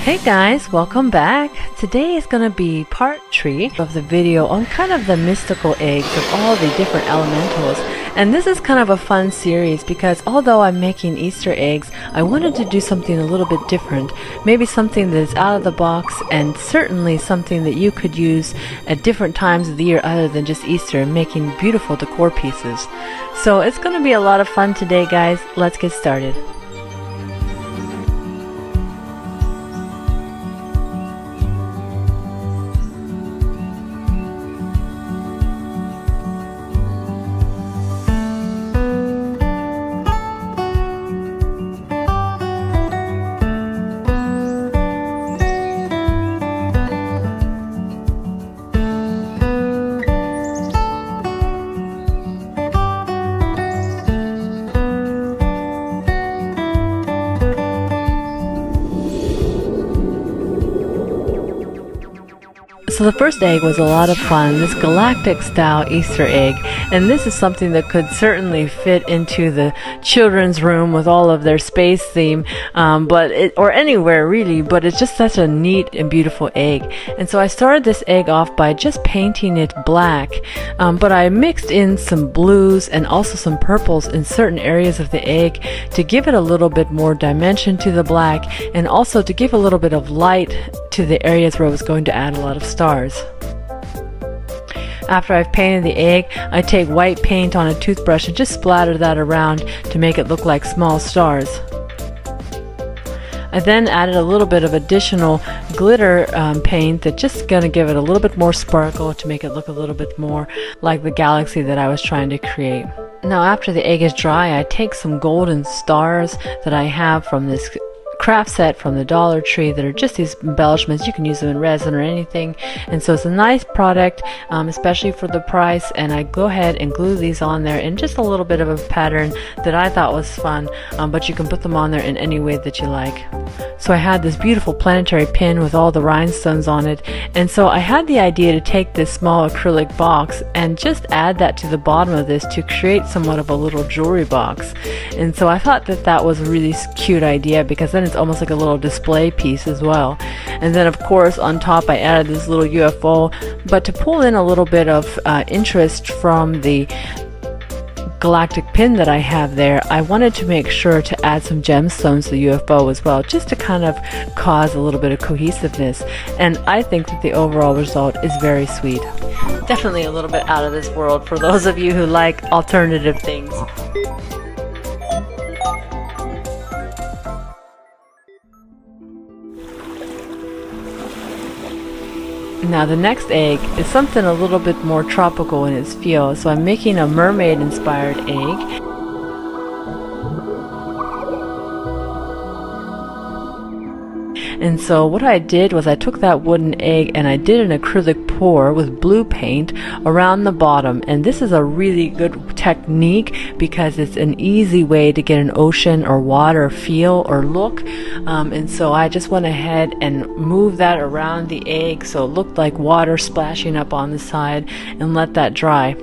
Hey guys, welcome back. Today is going to be part 3 of the video on kind of the mystical eggs of all the different elementals. And this is kind of a fun series because although I'm making Easter eggs, I wanted to do something a little bit different. Maybe something that is out of the box and certainly something that you could use at different times of the year other than just Easter making beautiful decor pieces. So it's going to be a lot of fun today guys. Let's get started. So the first egg was a lot of fun, this galactic style Easter egg, and this is something that could certainly fit into the children's room with all of their space theme, um, but it, or anywhere really, but it's just such a neat and beautiful egg. And so I started this egg off by just painting it black, um, but I mixed in some blues and also some purples in certain areas of the egg to give it a little bit more dimension to the black and also to give a little bit of light to the areas where I was going to add a lot of stars. After I've painted the egg, I take white paint on a toothbrush and just splatter that around to make it look like small stars. I then added a little bit of additional glitter um, paint that's just going to give it a little bit more sparkle to make it look a little bit more like the galaxy that I was trying to create. Now after the egg is dry, I take some golden stars that I have from this craft set from the Dollar Tree that are just these embellishments. You can use them in resin or anything. And so it's a nice product, um, especially for the price. And I go ahead and glue these on there in just a little bit of a pattern that I thought was fun. Um, but you can put them on there in any way that you like. So I had this beautiful planetary pin with all the rhinestones on it. And so I had the idea to take this small acrylic box and just add that to the bottom of this to create somewhat of a little jewelry box. And so I thought that that was a really cute idea because then it's almost like a little display piece as well. And then of course on top I added this little UFO, but to pull in a little bit of uh, interest from the galactic pin that I have there, I wanted to make sure to add some gemstones to the UFO as well, just to kind of cause a little bit of cohesiveness. And I think that the overall result is very sweet. Definitely a little bit out of this world for those of you who like alternative things. Now the next egg is something a little bit more tropical in its feel, so I'm making a mermaid inspired egg. And so what I did was I took that wooden egg and I did an acrylic pour with blue paint around the bottom. And this is a really good technique because it's an easy way to get an ocean or water feel or look. Um, and so I just went ahead and moved that around the egg so it looked like water splashing up on the side and let that dry.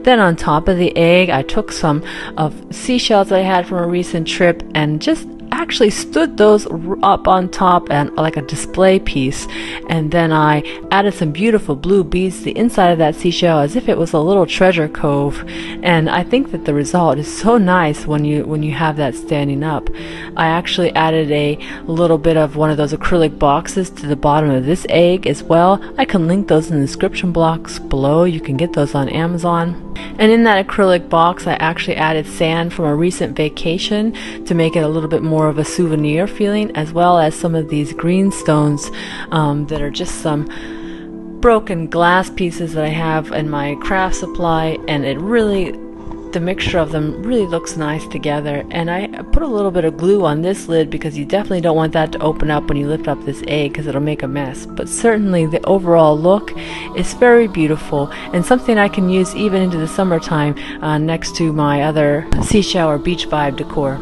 Then on top of the egg, I took some of seashells I had from a recent trip and just actually stood those up on top and like a display piece and then I added some beautiful blue beads to the inside of that seashell as if it was a little treasure cove. And I think that the result is so nice when you when you have that standing up. I actually added a little bit of one of those acrylic boxes to the bottom of this egg as well. I can link those in the description blocks below. You can get those on Amazon. And in that acrylic box I actually added sand from a recent vacation to make it a little bit more more of a souvenir feeling, as well as some of these green stones um, that are just some broken glass pieces that I have in my craft supply, and it really the mixture of them really looks nice together and I put a little bit of glue on this lid because you definitely don't want that to open up when you lift up this egg because it'll make a mess but certainly the overall look is very beautiful and something I can use even into the summertime uh, next to my other seashell or beach vibe decor.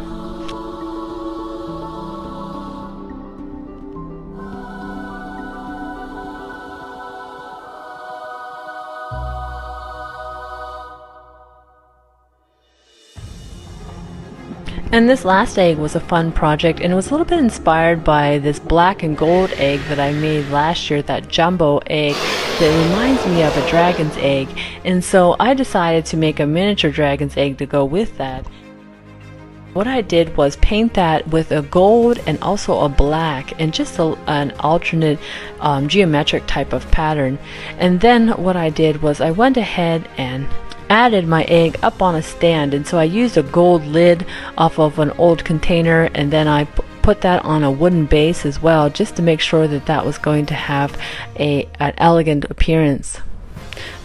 And this last egg was a fun project and it was a little bit inspired by this black and gold egg that I made last year, that jumbo egg that reminds me of a dragon's egg. And so I decided to make a miniature dragon's egg to go with that. What I did was paint that with a gold and also a black and just a, an alternate um, geometric type of pattern. And then what I did was I went ahead and added my egg up on a stand and so I used a gold lid off of an old container and then I put that on a wooden base as well just to make sure that that was going to have a an elegant appearance.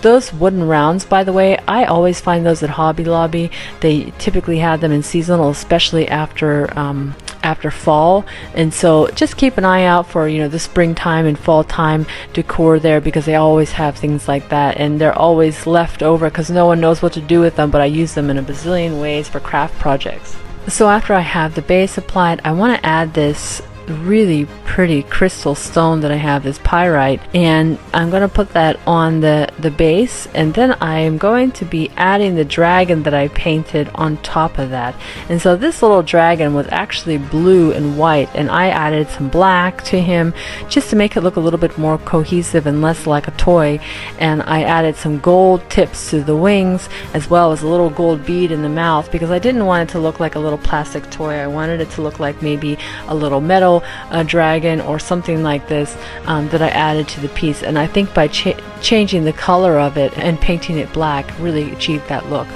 Those wooden rounds, by the way, I always find those at Hobby Lobby. They typically have them in seasonal, especially after um, after fall and so just keep an eye out for you know the springtime and fall time decor there because they always have things like that and they're always left over because no one knows what to do with them but I use them in a bazillion ways for craft projects. So after I have the base applied I want to add this really pretty crystal stone that I have is pyrite and I'm going to put that on the the base and then I am going to be adding the dragon that I painted on top of that. And so this little dragon was actually blue and white and I added some black to him just to make it look a little bit more cohesive and less like a toy and I added some gold tips to the wings as well as a little gold bead in the mouth because I didn't want it to look like a little plastic toy. I wanted it to look like maybe a little metal a dragon or something like this um, that I added to the piece. And I think by cha changing the color of it and painting it black really achieved that look.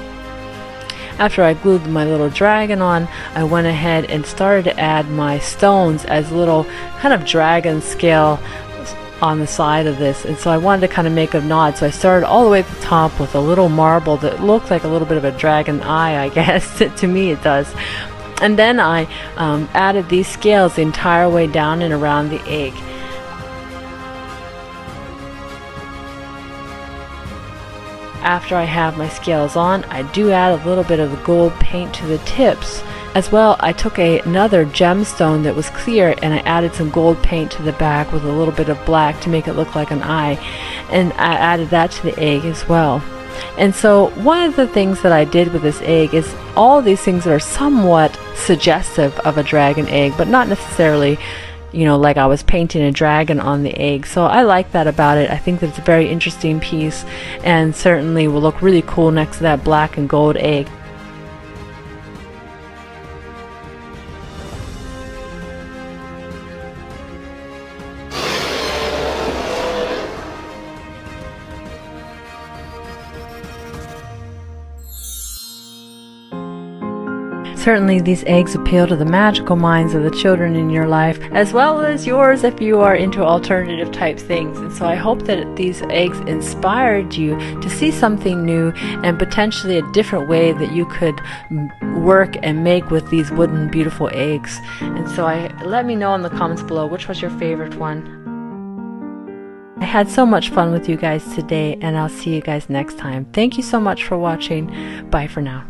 After I glued my little dragon on, I went ahead and started to add my stones as little kind of dragon scale on the side of this. And so I wanted to kind of make a nod. So I started all the way at the top with a little marble that looked like a little bit of a dragon eye I guess to me it does and then I um, added these scales the entire way down and around the egg. After I have my scales on, I do add a little bit of the gold paint to the tips. As well, I took a, another gemstone that was clear and I added some gold paint to the back with a little bit of black to make it look like an eye. And I added that to the egg as well. And so one of the things that I did with this egg is all these things are somewhat suggestive of a dragon egg, but not necessarily you know, like I was painting a dragon on the egg. So I like that about it. I think that it's a very interesting piece and certainly will look really cool next to that black and gold egg. Certainly, these eggs appeal to the magical minds of the children in your life, as well as yours if you are into alternative type things. And so, I hope that these eggs inspired you to see something new and potentially a different way that you could work and make with these wooden, beautiful eggs. And so, I let me know in the comments below which was your favorite one. I had so much fun with you guys today, and I'll see you guys next time. Thank you so much for watching. Bye for now.